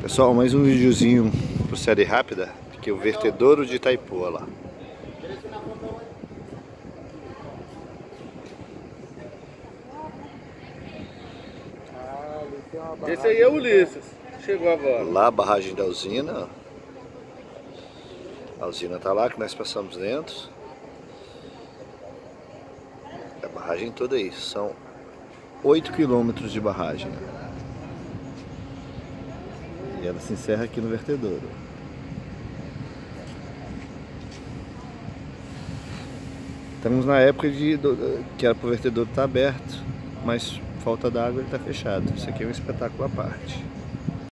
Pessoal, mais um videozinho pro série rápida, que é o vertedouro de Itaipu, lá. Esse aí é o Ulisses, chegou agora. Lá a barragem da usina. A usina tá lá que nós passamos dentro. A barragem toda aí, são 8 quilômetros de barragem. Ela se encerra aqui no vertedouro. Estamos na época de do, que era para o vertedouro estar tá aberto, mas falta d'água e está fechado. Isso aqui é um espetáculo à parte.